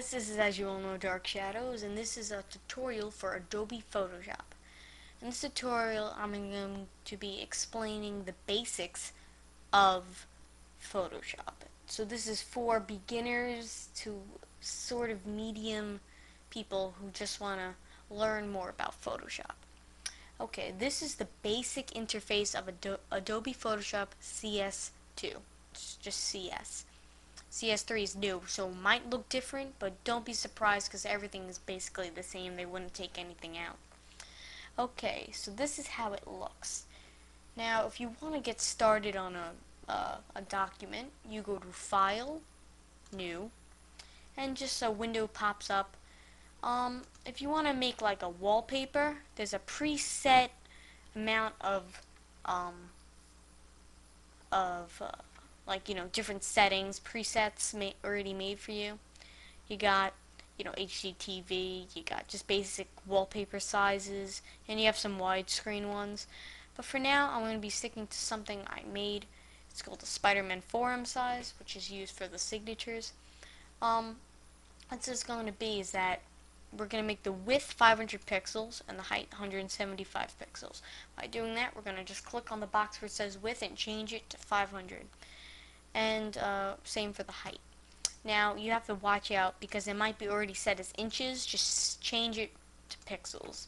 guys, this is as you all know Dark Shadows and this is a tutorial for Adobe Photoshop. In this tutorial I'm going to be explaining the basics of Photoshop. So this is for beginners to sort of medium people who just want to learn more about Photoshop. Okay, this is the basic interface of Ado Adobe Photoshop CS2. It's just CS. CS3 is new, so it might look different, but don't be surprised because everything is basically the same. They wouldn't take anything out. Okay, so this is how it looks. Now, if you want to get started on a, uh, a document, you go to File, New, and just a window pops up. Um, if you want to make like a wallpaper, there's a preset amount of um, of uh, like you know different settings, presets ma already made for you. You got you know HDTV, you got just basic wallpaper sizes, and you have some widescreen ones. But for now, I'm going to be sticking to something I made. It's called the Spider-Man forum size, which is used for the signatures. Um, what this is going to be is that we're going to make the width 500 pixels and the height 175 pixels. By doing that, we're going to just click on the box where it says width and change it to 500 and uh, same for the height. Now you have to watch out because it might be already set as inches. Just change it to pixels.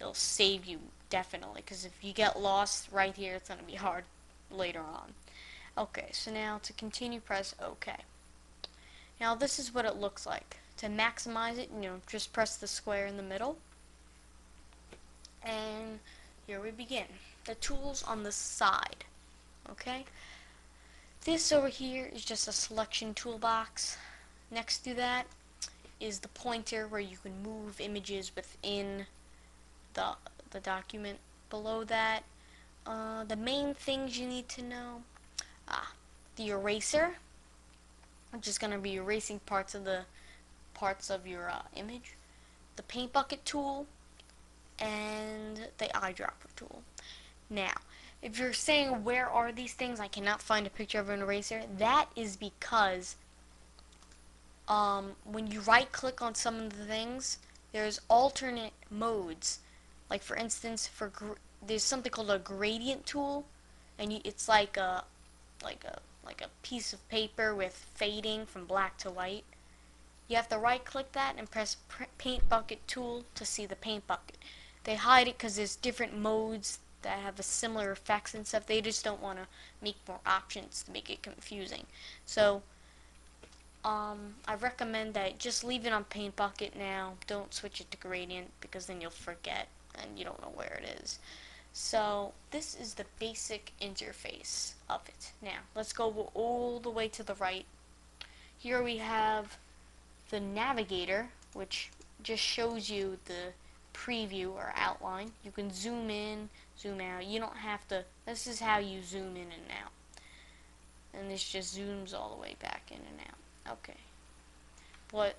It'll save you definitely because if you get lost right here, it's going to be hard later on. Okay, so now to continue, press OK. Now this is what it looks like. To maximize it, you know, just press the square in the middle. And here we begin. The tools on the side. Okay? This over here is just a selection toolbox. Next to that is the pointer where you can move images within the, the document. Below that, uh, the main things you need to know. Ah, the eraser, which is going to be erasing parts of the parts of your uh, image. The paint bucket tool, and the eyedropper tool. Now, if you're saying where are these things, I cannot find a picture of an eraser, that is because um, when you right click on some of the things, there's alternate modes. Like for instance, for there's something called a gradient tool, and you, it's like a like a like a piece of paper with fading from black to white. You have to right click that and press paint bucket tool to see the paint bucket. They hide it because there's different modes that have a similar effects and stuff. They just don't want to make more options to make it confusing. So um, I recommend that just leave it on Paint Bucket now. Don't switch it to Gradient because then you'll forget and you don't know where it is. So this is the basic interface of it. Now let's go all the way to the right. Here we have the navigator which just shows you the preview or outline. You can zoom in, zoom out. You don't have to, this is how you zoom in and out. And this just zooms all the way back in and out. Okay. But,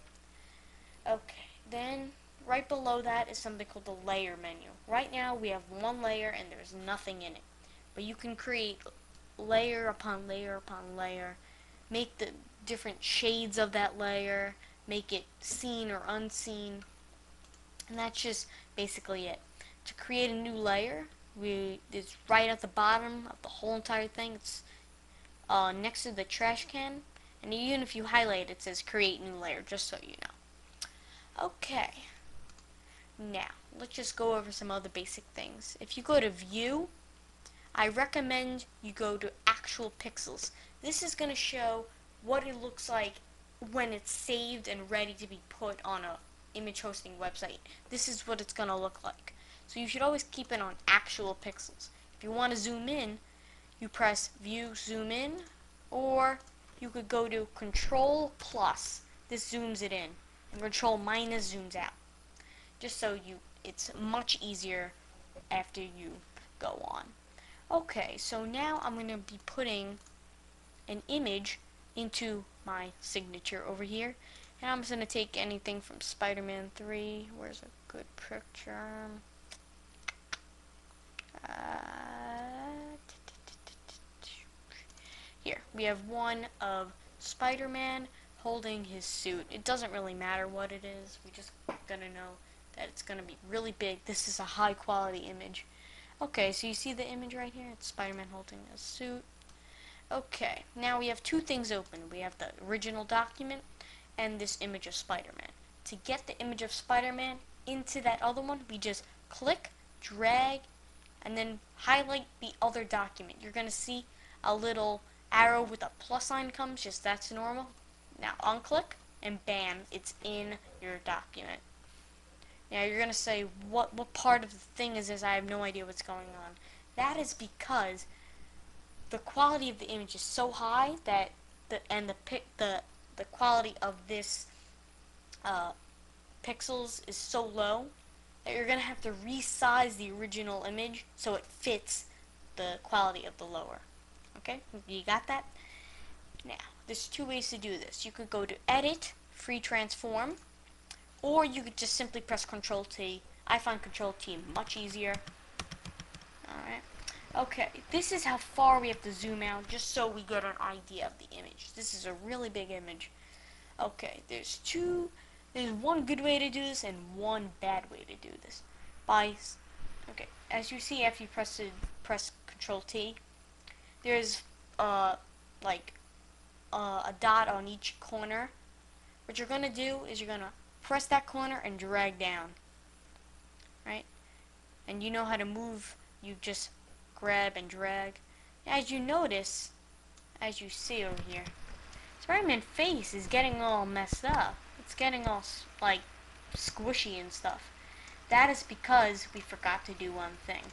okay. Then, right below that is something called the layer menu. Right now, we have one layer and there's nothing in it. But you can create layer upon layer upon layer. Make the different shades of that layer. Make it seen or unseen. And that's just basically it. To create a new layer, we it's right at the bottom of the whole entire thing. It's uh, next to the trash can, and even if you highlight it, it says create new layer, just so you know. Okay. Now, let's just go over some other basic things. If you go to view, I recommend you go to actual pixels. This is going to show what it looks like when it's saved and ready to be put on a image hosting website. This is what it's going to look like. So you should always keep it on actual pixels. If you want to zoom in, you press view zoom in or you could go to control plus. This zooms it in and control minus zooms out. Just so you it's much easier after you go on. Okay, so now I'm going to be putting an image into my signature over here. And I'm just going to take anything from Spider-Man 3. Where's a good picture? Uh, here, we have one of Spider-Man holding his suit. It doesn't really matter what it is. We just gonna know that it's gonna be really big. This is a high quality image. Okay, so you see the image right here? It's Spider-Man holding a suit. Okay, now we have two things open. We have the original document and this image of Spider-Man. To get the image of Spider-Man into that other one, we just click, drag, and then highlight the other document. You're going to see a little arrow with a plus sign comes, just that's normal. Now unclick, and bam, it's in your document. Now you're going to say, what, what part of the thing is this? I have no idea what's going on. That is because the quality of the image is so high that the and the pic the the quality of this uh, pixels is so low that you're gonna have to resize the original image so it fits the quality of the lower. Okay, you got that? Now, there's two ways to do this. You could go to Edit, Free Transform, or you could just simply press Control T. I find Control T much easier. Okay, this is how far we have to zoom out just so we get an idea of the image. This is a really big image. Okay, there's two, there's one good way to do this and one bad way to do this. By, okay, as you see after you press, the, press Control T, there's uh, like uh, a dot on each corner. What you're going to do is you're going to press that corner and drag down. Right? And you know how to move, you just grab and drag. As you notice, as you see over here, Spider-Man's face is getting all messed up. It's getting all like squishy and stuff. That is because we forgot to do one thing.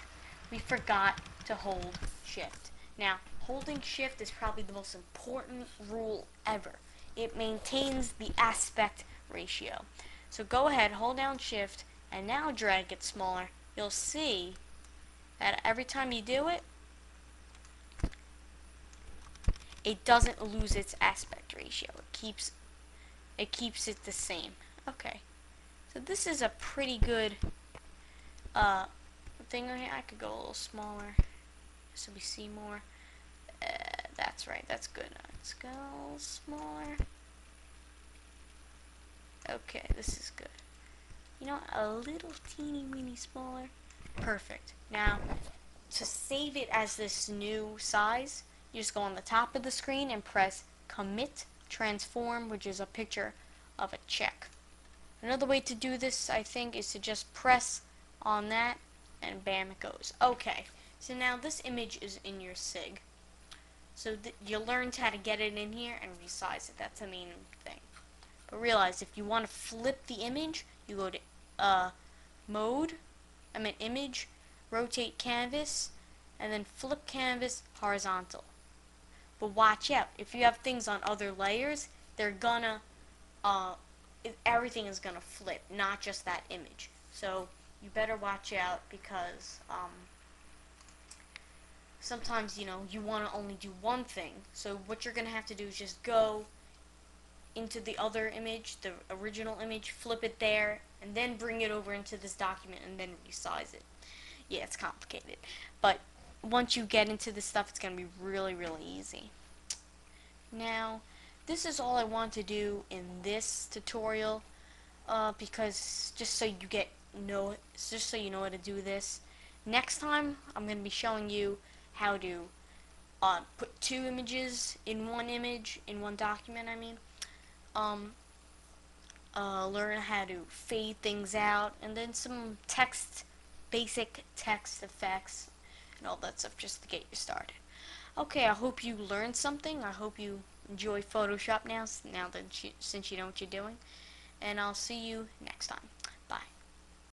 We forgot to hold shift. Now, holding shift is probably the most important rule ever. It maintains the aspect ratio. So go ahead, hold down shift, and now drag it smaller. You'll see that every time you do it, it doesn't lose its aspect ratio. It keeps it keeps it the same. Okay. So this is a pretty good uh, thing right here. I could go a little smaller so we see more. Uh, that's right. That's good. Let's go a little smaller. Okay, this is good. You know, a little teeny weeny smaller. Perfect. Now, to save it as this new size, you just go on the top of the screen and press Commit Transform, which is a picture of a check. Another way to do this, I think, is to just press on that, and bam, it goes. Okay, so now this image is in your SIG. So you learned how to get it in here and resize it. That's the main thing. But realize, if you want to flip the image, you go to uh, Mode, I mean image, rotate canvas, and then flip canvas horizontal. But watch out, if you have things on other layers, they're gonna, uh, everything is gonna flip, not just that image. So you better watch out because um, sometimes, you know, you want to only do one thing. So what you're gonna have to do is just go into the other image, the original image, flip it there, and then bring it over into this document and then resize it. Yeah, it's complicated. But once you get into this stuff, it's going to be really, really easy. Now, this is all I want to do in this tutorial uh, because just so you get know, just so you know how to do this. Next time, I'm going to be showing you how to uh, put two images in one image, in one document, I mean um, uh, learn how to fade things out, and then some text, basic text effects, and all that stuff just to get you started. Okay, I hope you learned something. I hope you enjoy Photoshop now, now that you, since you know what you're doing. And I'll see you next time.